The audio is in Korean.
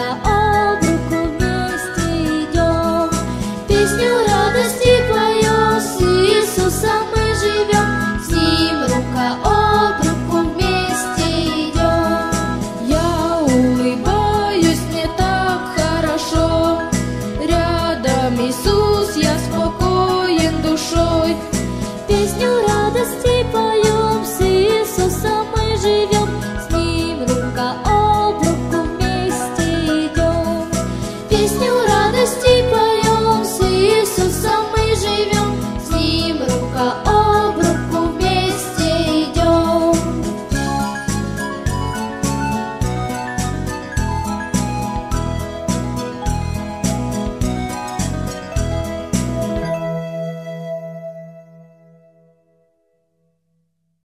my own 다가오